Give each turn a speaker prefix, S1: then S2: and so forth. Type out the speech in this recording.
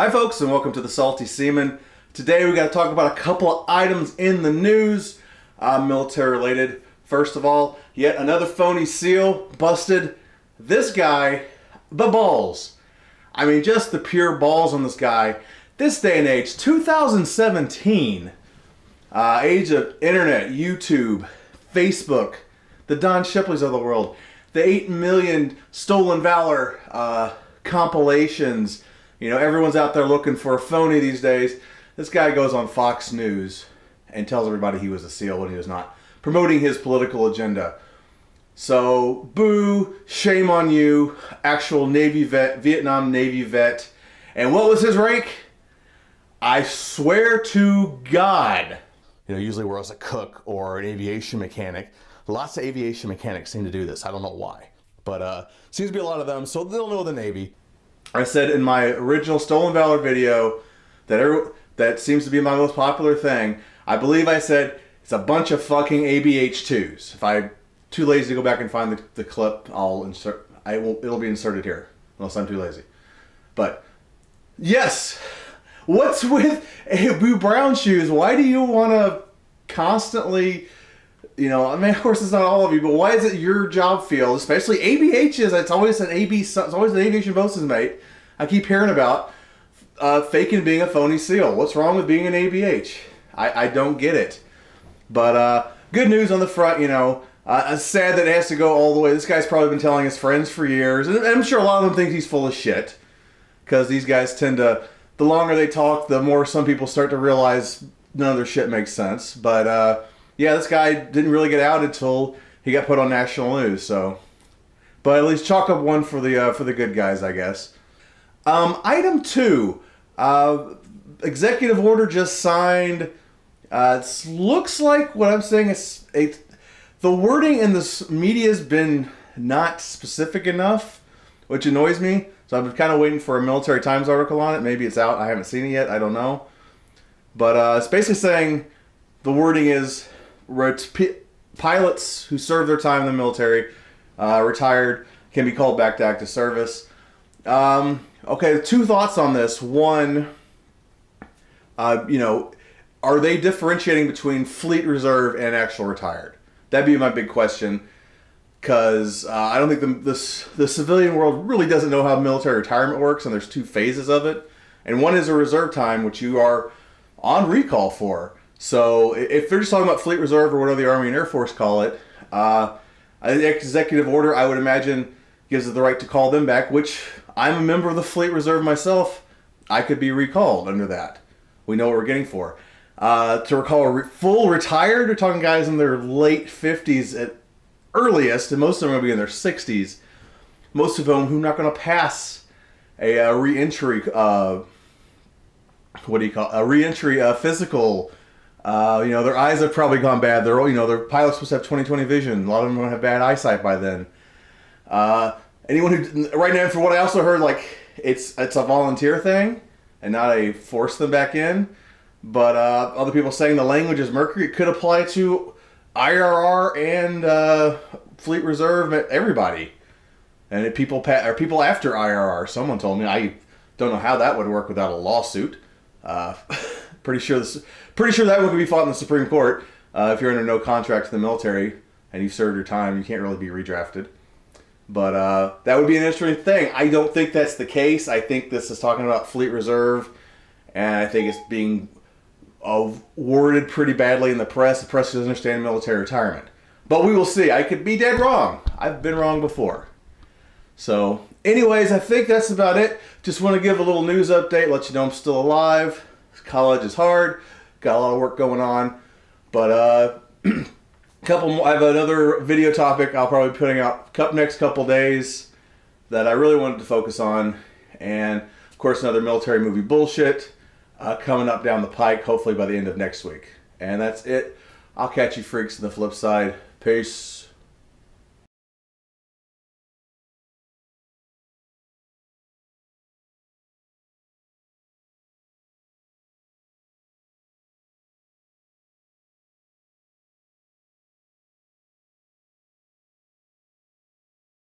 S1: Hi folks and welcome to the Salty Seaman. Today we got to talk about a couple of items in the news, uh, military related. First of all, yet another phony SEAL busted. This guy, the balls. I mean, just the pure balls on this guy. This day and age, 2017, uh, age of internet, YouTube, Facebook, the Don Shipleys of the world, the 8 million Stolen Valor uh, compilations. You know, everyone's out there looking for a phony these days. This guy goes on Fox News and tells everybody he was a SEAL when he was not, promoting his political agenda. So, boo, shame on you, actual Navy vet, Vietnam Navy vet. And what was his rank? I swear to God.
S2: You know, usually where I was a cook or an aviation mechanic. Lots of aviation mechanics seem to do this. I don't know why. But uh seems to be a lot of them, so they'll know the Navy.
S1: I said in my original Stolen Valor video that every, that seems to be my most popular thing. I believe I said it's a bunch of fucking ABH2s. If I'm too lazy to go back and find the, the clip, I'll insert. I will. It'll be inserted here, unless I'm too lazy. But yes, what's with Abu Brown shoes? Why do you want to constantly? You know, I mean, of course, it's not all of you, but why is it your job field, especially ABHs? It's always an AB. It's always an aviation bosun's mate. I keep hearing about uh, faking being a phony SEAL. What's wrong with being an ABH? I, I don't get it. But uh, good news on the front, you know. Uh, it's sad that it has to go all the way. This guy's probably been telling his friends for years, and I'm sure a lot of them think he's full of shit. Because these guys tend to, the longer they talk, the more some people start to realize none of their shit makes sense. But uh, yeah, this guy didn't really get out until he got put on national news. So, but at least chalk up one for the uh, for the good guys, I guess. Um, item two, uh, executive order just signed. Uh, it looks like what I'm saying is it, the wording in the media has been not specific enough, which annoys me. So I've been kind of waiting for a Military Times article on it. Maybe it's out. I haven't seen it yet. I don't know. But uh, it's basically saying the wording is pilots who serve their time in the military, uh, retired, can be called back to active service. Um, okay, two thoughts on this. One, uh, you know, are they differentiating between fleet reserve and actual retired? That'd be my big question. Because uh, I don't think the, the, the civilian world really doesn't know how military retirement works, and there's two phases of it. And one is a reserve time, which you are on recall for. So if they're just talking about fleet reserve or whatever the Army and Air Force call it, uh, the executive order, I would imagine, gives it the right to call them back, which I'm a member of the fleet reserve myself. I could be recalled under that. We know what we're getting for. Uh, to recall a re- full retired, we're talking guys in their late 50s at earliest, and most of them are going to be in their 60s. Most of them who are not going to pass a, re-entry, uh, what do you call a reentry uh, physical. Uh, you know, their eyes have probably gone bad. They're you know, their pilots supposed to have 20/20 vision. A lot of them don't have bad eyesight by then. Uh, anyone who right now, for what I also heard, like it's it's a volunteer thing and not a force them back in. But uh, other people saying the language is Mercury. It could apply to IRR and uh, Fleet Reserve, everybody. And people pa- or people after IRR. Someone told me I don't know how that would work without a lawsuit. Pretty sure this, pretty sure that would be fought in the Supreme Court. Uh, if you're under no contract to the military and you've served your time, you can't really be redrafted. But uh, that would be an interesting thing. I don't think that's the case. I think this is talking about Fleet Reserve, and I think it's being uh, worded pretty badly in the press. The press doesn't understand military retirement. But we will see. I could be dead wrong. I've been wrong before. So, anyways, I think that's about it. Just want to give a little news update, let you know I'm still alive. College is hard. Got a lot of work going on. But, uh, couple more, I have another video topic I'll probably be putting out cup next couple days that I really wanted to focus on. And, of course, another military movie bullshit uh, coming up down the pike, hopefully by the end of next week. And that's it. I'll catch you freaks on the flip side. Peace.